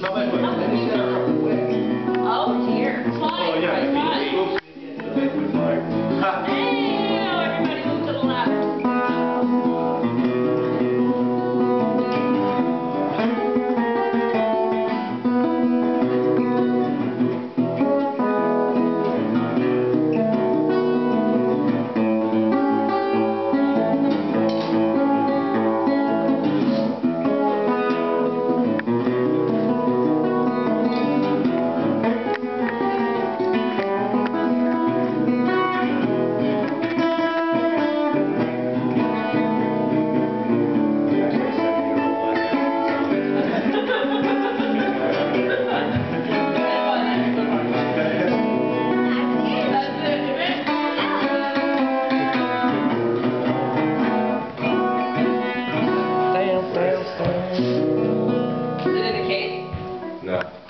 Não vai Is it in a case? No.